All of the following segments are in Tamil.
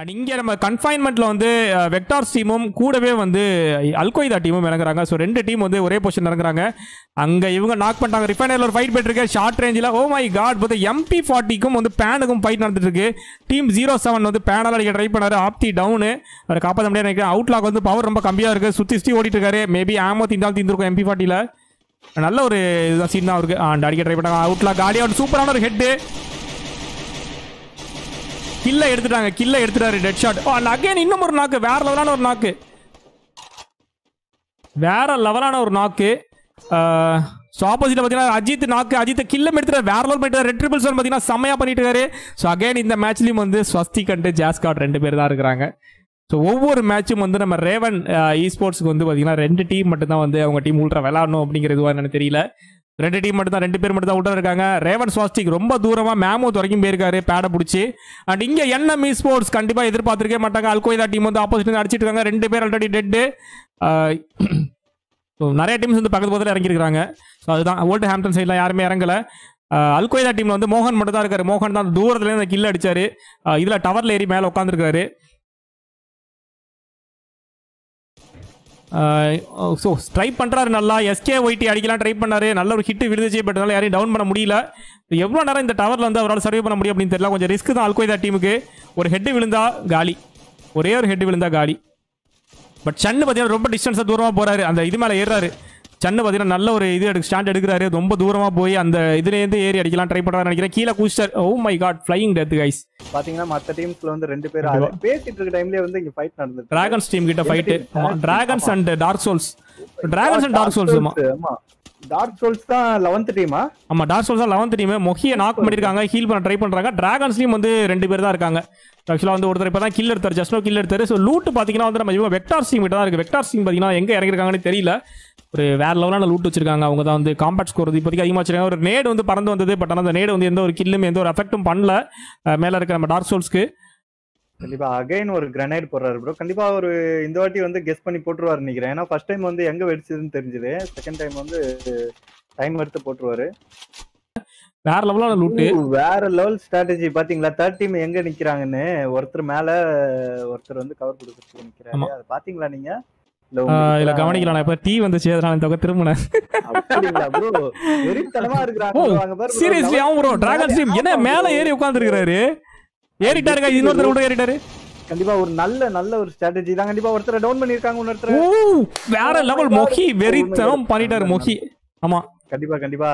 அண்ட் இங்கே நம்ம கன்ஃபைன்மெண்ட்டில் வந்து வெக்டார்ஸ் டீமும் கூடவே வந்து அல்கொய்தா டீமும் இறங்குறாங்க. ஸோ ரெண்டு டீம் வந்து ஒரே பொசிஷன் இறங்குறாங்க. அங்கே இவங்க நாக் பண்ணிட்டாங்க. ரிஃபைனரில் ஒரு ஃபைட் போயிட்டு இருக்கு. ஷார்ட் ரேஞ்சில் ஓ மை காட் பார்த்து எம்பி ஃபார்ட்டிக்கும் வந்து பேனுக்கும் ஃபைட் நடந்துட்டு இருக்கு. டீம் ஜீரோ செவன் வந்து பேனால் அடிக்க ட்ரை பண்ணாரு. ஆப்தி டவுனு அவர் காப்பாற்ற முடியாது நினைக்கிறேன். அவுட்லாக் வந்து பவர் ரொம்ப கம்மியாக இருக்குது சுற்றி சுற்றி ஓடிட்டு இருக்காரு. மேபி ஆமோ தீந்தால் தீர்ந்துருக்கும் எம்பி ஃபார்ட்டியில் நல்ல ஒரு இதுதான் சீன் தான் அவருக்கு. அண்ட் அடிக்க ட்ரை பண்ணாங்க. அவுட்லாக் காலியாக சூப்பரான ஒரு ஹெட்டு கில்ல எடுத்துட்டாங்க. கில்ல எடுத்துட்டாரு dead shot oh and again இன்னும் ஒரு நாக்கு வேற லெவலான ஒரு நாக்கு வேற லெவலான ஒரு நாக்கு ஸோ ஆப்போசிட்ல பார்த்தீங்கன்னா அஜித் நாக்கு அஜித் கில்லம் எடுத்துட்டு வேற லெவல் பண்ணிட்டு ரெட் ட்ரிபிள்ஸ் பார்த்தீங்கன்னா செம்மையா பண்ணிட்டு இருக்காரு. ஸோ அகைன் இந்த மேட்ச்லையும் வந்து ஸ்வஸ்திக் அண்ட் ஜாஸ்காட் ரெண்டு பேர் தான் இருக்கிறாங்க. ஸோ ஒவ்வொரு மேட்சும் வந்து நம்ம ரேவன் இ ஸ்போர்ட்ஸ்க்கு வந்து பார்த்தீங்கன்னா ரெண்டு டீம் மட்டும் தான் வந்து அவங்க டீம் உள்ற விளாடணும் அப்படிங்கிறது என்னன்னு தெரியல. ரெண்டு டீம் மட்டும் தான் ரெண்டு பேர் மட்டும் தான் உள்ள இருக்காங்க. ரேவன் ஸ்வாஸ்டிக் ரொம்ப தூரமாக மேமோ வரைக்கும் போயிருக்காரு பேடை பிடிச்சி. அண்ட் இங்க என்எம்இ ஸ்போர்ட்ஸ் கண்டிப்பாக எதிர்பார்த்துருக்கே மாட்டாங்க. அல்கோய்தா டீம் வந்து ஆப்போசிட் அடிச்சிட்டு இருக்காங்க. ரெண்டு பேர் ஆல்ரெடி டெட்டு நிறைய டீம்ஸ் வந்து பக்கத்து பக்கத்தில் இறங்கியிருக்காங்க ஸோ அதுதான் ஓல்டு ஹாம்டன் சைடில் யாருமே இறங்கல. அல்கொய்தா டீமில் வந்து மோகன் மட்டும் தான் இருக்காரு. மோகன் தான் தூரத்துலேருந்து கில் அடிச்சாரு. இதில் டவரில் ஏறி மேலே உட்காந்துருக்காரு ஸோ ட்ரை பண்ணுறாரு நல்லா. எஸ்கே ஒய்டி அடிக்கலாம் ட்ரை பண்ணாரு. நல்ல ஒரு ஹிட் விழுந்துச்சு பட் அதனால் யாரையும் டவுன் பண்ண முடியல. எவ்வளோ நேரம் இந்த டவரில் வந்து அவரால் சர்வே பண்ண முடியும் அப்படின்னு தெரியல. கொஞ்சம் ரிஸ்க் தான் அல்கொய்தா டீமுக்கு ஒரு ஹெட்டு விழுந்தா காலி. ஒரே ஒரு ஹெட்டு விழுந்தா காலி. பட் சன்னு பார்த்தீங்கன்னா ரொம்ப டிஸ்டன்ஸாக தூரமாக போகிறாரு அந்த இது மேலே ஏறாரு சன்னு பார்த்தீங்கன்னா நல்ல ஒரு இது எடுக்க ஸ்டாண்ட் எடுக்கிறாரு. ரொம்ப தூரமாக போய் அந்த இதுலேருந்து ஏறி அடிக்கலாம் ட்ரை பண்ணுறாரு நினைக்கிறேன். கீழே குச்சிட்டார் ஓ my god flying death guys பாத்தீங்கன்னா மத்த டீம்ஸ்ல வந்து ரெண்டு பேர் பேசிட்டு இருக்க டைம்லயே வந்து இங்க ஃபைட் நடந்துட்டு டிராகன்ஸ் டீம் கிட்ட? ஆமாம் Dragons and Dark Souls Dragons and Dark Souls ஆமா. டார்க் சோல்ஸ் தான் 11th டீமா ஆமா டார்க் சோல்ஸ் தான் லெவன்த் டீம் மொஹியை நாக் பண்ணிருக்காங்க ஹீல் பண்ண ட்ரை பண்றாங்க. டிராகன்ஸ்லயும் வந்து ரெண்டு பேர் தான் இருக்காங்க. ஆக்சுவலாக வந்து ஒருத்தர் இப்போ தான் கில் எடுத்தார் ஜஸ்ட் கில் எடுத்தார். ஸோ லூட் பார்த்தீங்கன்னா வந்து நம்ம இவங்க வெக்டார் சிங் மட்டும் தான் இருக்குது வெக்டார் சிங் பார்த்தீங்கன்னா எங்கே இறங்கிருக்காங்கன்னு தெரியல. ஒரு வேற லெவலான லூட் வச்சிருக்காங்க. அவங்க தான் வந்து காம்பேட் ஸ்கோர் இப்போதைக்கு அதிகமாக வச்சிருக்காங்க. ஒரு நேடு வந்து பறந்து வந்தது பட் ஆனால் அந்த நேடு வந்து எந்த ஒரு கில்லும் எந்த ஒரு எஃபெக்ட்டும் பண்ணல. மேலே இருக்கிற இருக்க நம்ம டார்க் சோல்ஸ்க்கு கண்டிப்பா அகைன் ஒரு கிரனைட் போடுறாரு ப்ரோ கண்டிப்பா ஒரு இந்த வாட்டி வந்து கெஸ் பண்ணி போட்டுருவாரு நினைக்கிறேன். ஏன்னா ஃபர்ஸ்ட் டைம் வந்து எங்க வெடிச்சதுன்னு தெரிஞ்சது. செகண்ட் டைம் வந்து டைம் எடுத்து போட்டுருவாரு. வேற லெவலான லூட்டு ஊ, வேற லெவல் ஸ்ட்ராட்டஜி பாத்தீங்களா? தேர்ட் டீம் எங்க நிக்கிறாங்கன்னு? ஒருத்தர் மேல ஒருத்தர் வந்து கவர் கொடுத்துட்டு நிக்கிறாரு. ஆமா. அது பாத்தீங்களா நீங்க? இல்ல கவனிக்கலாம் நான். இப்போ டீ வந்துச்சு அதனால இந்த பக்கம் திரும்பினேன். சீரியஸ்லி ஆகும் ப்ரோ டிராகன் டீம் என்ன ஆமா மேல. ஏறி உட்காந்துருக்காரு ஏறிட்டாரு guys. இன்னொருத்தர் கூட ஏறிட்டாரு. கண்டிப்பா ஒரு நல்ல நல்ல ஒரு ஸ்ட்ராட்டஜி தான். கண்டிப்பா ஒருத்தரை டவுன் பண்ணிருக்காங்க இன்னொருத்தர். வேற லெவல் மொஹி வெறித்தனம் பண்ணிட்டாரு மொஹி ஆமா. கண்டிப்பா கண்டிப்பா.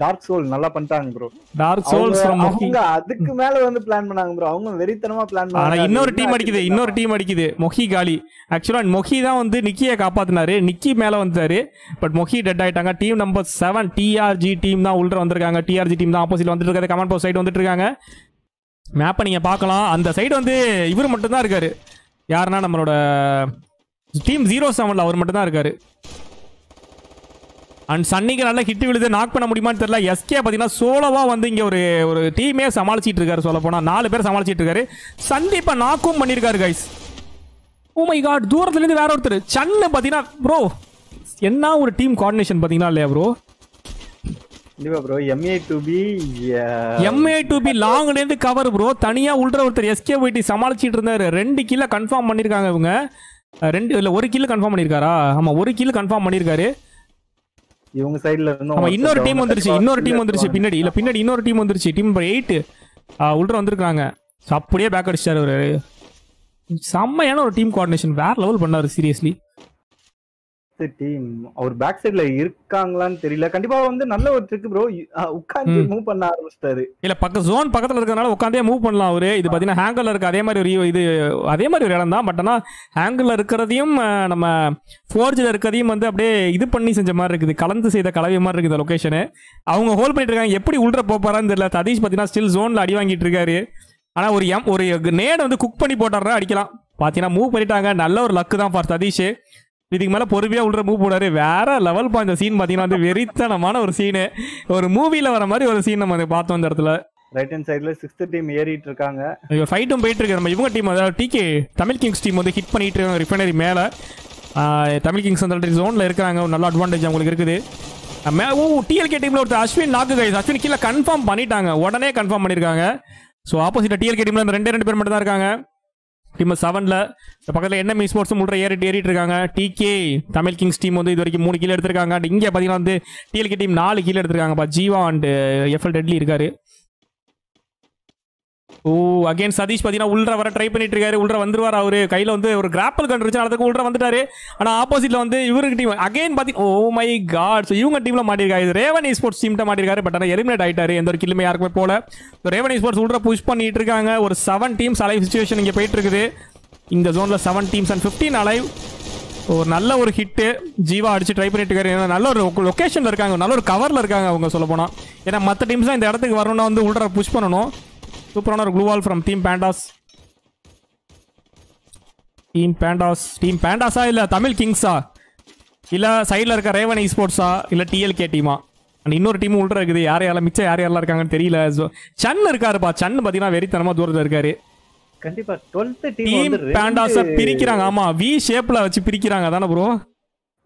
டார்க் சோல் நல்லா பண்ணிட்டாங்க ப்ரோ டார்க் சோல்ஸ் அவங்க அதுக்கு மேல வந்து பிளான் பண்ணாங்க ப்ரோ அவங்க வெறித்தனமா பிளான் ஆனா பண்ணாங்க இன்னொரு டீம் அடிக்குது இன்னொரு டீம் அடிக்குது. மொஹி காலி ஆக்சுவலா மொஹி தான் வந்து நிக்கியை காப்பாத்தினாரு. நிக்கி மேல வந்தாரு பட் மொஹி டெட் ஆயிட்டாங்க. Team number seven TRG team தான் உள்ள வந்திருக்காங்க. டிஆர்ஜி டீம் தான் ஆப்போசிட் வந்துட்டு இருக்காரு. கமெண்ட் போஸ்ட் சைடு வந்துட்டு இருக்காங்க. மேப்பை நீங்க பார்க்கலாம். அந்த சைடு வந்து இவர் மட்டும் தான் இருக்காரு. யாருன்னா நம்மளோட டீம் ஜீரோ செவன்ல அவர் மட்டும் தான் இருக்காரு. அண்ட் சன்னிக்கு நல்ல ஹிட் விழுது. நாக் பண்ண முடியுமான்னு தெரியல. எஸ்கே பார்த்தீங்கன்னா சோலோவா வந்து இங்க ஒரு ஒரு டீமே சமாளிச்சிட்டு இருக்காரு சொல்ல போனா நாலு பேர் சமாளிச்சிட்டு இருக்காரு. சந்தீப்பை நாக்கும் பண்ணியிருக்காரு கைஸ் ஓ மை காட் தூரத்துல இருந்து வேற ஒருத்தர். சன்னு பார்த்தீங்கன்னா ப்ரோ என்ன ஒரு டீம் கோஆர்டினேஷன் பார்த்தீங்கன்னா இல்லையா ப்ரோ கண்டிப்பா bro M A to B M A to B லாங்ல இருந்து கவர் ப்ரோ தனியா உள்ள ஒருத்தர் எஸ்கே போயிட்டு சமாளிச்சிட்டு இருந்தாரு. ரெண்டு கில்ல கன்ஃபார்ம் பண்ணிருக்காங்க இவங்க. ரெண்டு இல்ல ஒரு கில் கன்ஃபார்ம் பண்ணிருக்காரா? ஆமா ஒரு கில் கன்ஃபார்ம் பண்ணிருக்காரு. இவங்க சைடுல இருந்து இன்னொரு டீம் வந்துருச்சு. இன்னொரு டீம் வந்துருச்சு. பின்னாடி. இல்ல பின்னாடி இன்னொரு டீம் வந்துருச்சு. டீம் நம்பர் எயிட் உள்ள வந்திருக்காங்க அப்படியே பேக் அடிச்சிட்டாரு அவரு. செம்மையான ஒரு டீம் கோஆர்டினேஷன் வேற லெவல் பண்ணாரு சீரியஸ்லி டீம் அவர் பேக் சைடுல இருக்காங்களான்னு தெரியல. கண்டிப்பா வந்து நல்ல ஒரு ட்ரிக் ப்ரோ உட்கார்ந்து ம். மூவ் பண்ண ஆரம்பிச்சிட்டாரு. இல்ல பக்க ஜோன் பக்கத்துல இருக்கறனால உட்காந்தே மூவ் பண்ணலாம் அவரு. இது பாத்தீங்கன்னா ஹேங்கர்ல இருக்கு அதே மாதிரி ஒரு இது அதே மாதிரி ஒரு இடம் தான். பட் ஆனா ஹேங்கர்ல இருக்கிறதையும் நம்ம ஃபோர்ஜில் இருக்கிறதையும் வந்து அப்படியே இது பண்ணி செஞ்ச மாதிரி இருக்குது. கலந்து செய்த கலவை மாதிரி இருக்குது லொகேஷனு அவங்க ஹோல்ட் பண்ணிட்டு இருக்காங்க. எப்படி உள்ள போறான்னு தெரியல. சதீஷ் பாத்தீங்கன்னா ஸ்டில் ஜோன்ல அடி வாங்கிட்டு இருக்காரு. ஆனா ஒரு எம் ஒரு நேடு வந்து குக் பண்ணி போட்டாருன்னா அடிக்கலாம். பாத்தீங்கன்னா மூவ் பண்ணிட்டாங்க. நல்ல ஒரு லக்கு தான் ஃபார் சதீஷ். இதுக்கு மேல பொறுமையா உள்ள மூவ் போடாரு வேற லெவல் பா இந்த சீன் பாத்தீங்கன்னா வந்து வெறித்தனமான ஒரு சீனு ஒரு மூவில வர மாதிரி ஒரு சீன் நம்ம பார்த்தோம் இந்த இடத்துல. ரைட் ஹேண்ட் சைடுல சிக்ஸ்த் டீம் ஏறிட்டு இருக்காங்க. இங்க ஃபைட்டும் போயிட்டு இருக்கு. நம்ம இவங்க டீம் அதாவது டிகே தமிழ் கிங்ஸ் டீம் வந்து ஹிட் பண்ணிட்டு இருக்காங்க ரிஃபைனரி மேலே. தமிழ் கிங்ஸ் அந்த ஜோனில் இருக்கிறாங்க. ஒரு நல்ல அட்வான்டேஜ் அவங்களுக்கு இருக்குது. மே ஓ டிஎல்கே டீமில் ஒருத்தர் அஸ்வின் நாக்கு கைஸ் அஸ்வின் கீழே கன்ஃபார்ம் பண்ணிட்டாங்க. உடனே கன்ஃபார்ம் பண்ணியிருக்காங்க ஸோ ஆப்போசிட் டிஎல்கே டீமில் இந்த ரெண்டே ரெண்டு பேர் மட்டும் தான் இருக்காங்க. டீம் செவனில் பக்கத்தில் என்ன ஸ்போர்ட்ஸும் உள்ள ஏறிட்டு ஏறிட்டு இருக்காங்க? டிகே தமிழ் கிங்ஸ் டீம் வந்து இது வரைக்கும் மூணு கீழே எடுத்திருக்காங்க. அண்ட் இங்கே பார்த்தீங்கன்னா வந்து டிஎல்கே டீம் நாலு கீழே எடுத்திருக்காங்கப்பா. ஜீவா அண்ட் எஃப்எல் டெட்லி இருக்காரு. ஓ அகைன் சதீஷ் பார்த்தீங்கன்னா உள்ள வர ட்ரை பண்ணிட்டு இருக்காரு உள்ள வந்துருவார் அவரு? கையில் வந்து ஒரு கிராப்பல் கண்டுருச்சு அதுக்கு உள்ள வந்துட்டாரு. ஆனால் ஆப்போசிட்ல வந்து இவருக்கு team again Parthi O my God so இவங்க டீமில் மாட்டிருக்காரு ரேவன் ஸ்போர்ட்ஸ் டீம்ட்ட மாட்டிருக்காரு பட் ஆனால் எலிமினேட் ஆயிட்டாரு. எந்த ஒரு கில்லுமே யாருக்குமே போல. ரேவன் ஸ்போர்ட்ஸ் உள்ள புஷ் பண்ணிட்டு இருக்காங்க ஒரு செவன் டீம்ஸ் அலைவ் சுச்சுவேஷன் இங்கே போயிட்டு இருக்குது இந்த ஜோனில் seven teams and fifteen alive ஒரு நல்ல ஒரு ஹிட்டு ஜீவா அடிச்சு ட்ரை பண்ணிட்டு இருக்காரு நல்ல ஒரு லொக்கேஷனில் இருக்காங்க. நல்ல ஒரு கவரில் இருக்காங்க அவங்க சொல்ல போனால் ஏன்னா மற்ற டீம்ஸ் தான் இந்த இடத்துக்கு வரணும்னா வந்து உள்ள புஷ் பண்ணணும். சூப்பரான ஒரு க்ளூவால் ஃப்ரம் டீம் பேண்டாஸ் டீம் பேண்டாஸ் டீம் பேண்டாஸா இல்லை தமிழ் கிங்ஸா இல்லை சைடில் இருக்க ரேவன் ஸ்போர்ட்ஸா இல்லை டிஎல்கே டீமா? அண்ட் இன்னொரு டீம் உள்ள இருக்குது. யார் யாரெல்லாம் மிச்சம் யார் யாரெல்லாம் இருக்காங்கன்னு தெரியல. சன் இருக்காருப்பா. சன் பார்த்தீங்கன்னா வெறித்தனமாக தூரத்தில் இருக்காரு. கண்டிப்பா டுவெல்த் டீம் பேண்டாஸை பிரிக்கிறாங்க. ஆமா வி ஷேப்ல வச்சு பிரிக்கிறாங்க. தானே ப்ரோ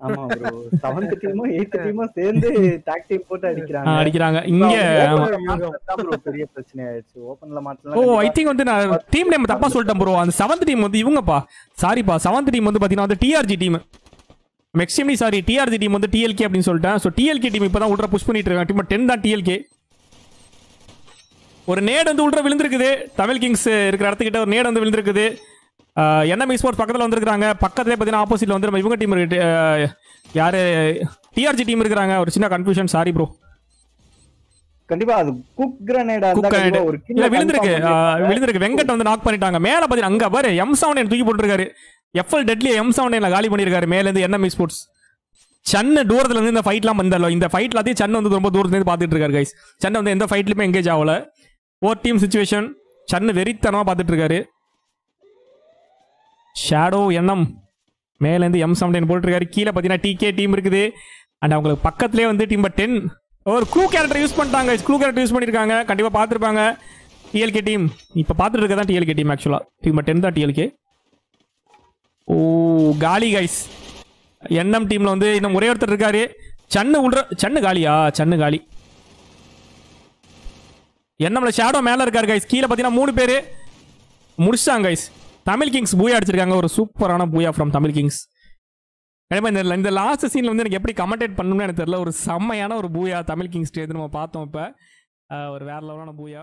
ஆமா ப்ரோ செவன்த் டீமும் எயித் டீமும் சேர்ந்து டாக் டீம் போட்டு அடிக்கிறாங்க. அடிக்கிறாங்க. இங்க ஆமா. Openல மாட்டுறது தான் bro. பெரிய பிரச்சனை ஆயிடுச்சு. ஓபன்ல ஓ மாட்டலாம் ஐ திங்க் வந்து நான் டீம் நேம் தப்பா சொல்லிட்டேன் ப்ரோ அந்த செவன்த் டீம் வந்து இவங்கப்பா. சாரிப்பா செவன்த் டீம் வந்து பாத்தீங்கன்னா வந்து TRG team extremely sorry TRG team வந்து டிஎல்கே அப்படின்னு சொல்லிட்டேன். ஸோ டிஎல்கே டீம் இப்போ தான் புஷ் பண்ணிட்டு இருக்காங்க. டீம் டென் தான் டிஎல்கே ஒரு நேடு வந்து உள்ள விழுந்திருக்குது. தமிழ் கிங்ஸ் இருக்கிற இடத்துக்கிட்ட ஒரு நேடு வந்து விழுந்திருக்குது. என்ன ஸ்போர்ட்ஸ் பக்கத்தில் வந்திருக்காங்க பக்கத்துலேயே பார்த்தீங்கன்னா ஆப்போசிட்ல வந்து நம்ம இவங்க டீம் இருக்கு. யாரு? டிஆர்ஜி டீம் இருக்கிறாங்க. ஒரு சின்ன கன்ஃபியூஷன் சாரி ப்ரோ கண்டிப்பா அது குக் கிரனேடா குக் இருந்தா கண்டிப்பா ஒரு இல்ல விழுந்திருக்கு. விழுந்திருக்கு. வெங்கட் வந்து நாக் பண்ணிட்டாங்க. மேல பாத்தீங்கன்னா அங்க பாரு எம் செவன் தூக்கி போட்டுருக்காரு. எஃப்எல் டெட்லி எம் செவன் காலி பண்ணிருக்காரு. மேல இருந்து என்ன ஸ்போர்ட்ஸ் சன்னு தூரத்துல இருந்து இந்த ஃபைட்லாம் வந்தല്ലോ இந்த ஃபைட் எல்லாத்தையும் சன் வந்து ரொம்ப தூரத்துல இருந்து பாத்துட்டு இருக்காரு கைஸ் சன் வந்து எந்த ஃபைட்லயுமே எங்கேஜ் ஆகல. ஃபோர் டீம் சுச்சுவேஷன் சன்னு வெறித்தனமா பாத்துட்டு இருக்காரு. ஷேடோ எண்ணம் மேலேருந்து எம் செவன்டீன் போட்டுருக்காரு கீழே பார்த்தீங்கன்னா டிகே டீம் இருக்குது. அண்ட் அவங்களுக்கு பக்கத்துலேயே வந்து டீம் டென் ஒரு க்ளூ கேரக்டர் யூஸ் பண்ணிட்டாங்க. க்ளூ கேரக்டர் யூஸ் பண்ணியிருக்காங்க கண்டிப்பாக பார்த்துருப்பாங்க. டிஎல்கே டீம் இப்போ பார்த்துட்டு இருக்க தான் டிஎல்கே டீம் ஆக்சுவலாக டீம் டென் தான் டிஎல்கே ஓ காலி கைஸ் என்எம் டீமில் வந்து இன்னும் ஒரே ஒருத்தர் இருக்காரு. சன்னு உள்ற சன்னு காலியா? சன்னு காலி. என்எம்ல ஷேடோ மேலே இருக்காரு கைஸ் கீழே பார்த்தீங்கன்னா மூணு பேர். முடிச்சிட்டாங்க கைஸ் தமிழ் கிங்ஸ் பூயா அடிச்சிருக்காங்க. ஒரு சூப்பரான பூயா ஃப்ரம் தமிழ் கிங்ஸ். கண்டிப்பாக இந்த இந்த லாஸ்ட் சீனில் வந்து எனக்கு எப்படி கமெண்டேட் பண்ணணும்னு எனக்கு தெரியல. ஒரு செம்மையான ஒரு பூயா தமிழ் கிங்ஸ் நம்ம பார்த்தோம் இப்போ. ஒரு வேற லெவலான பூயா.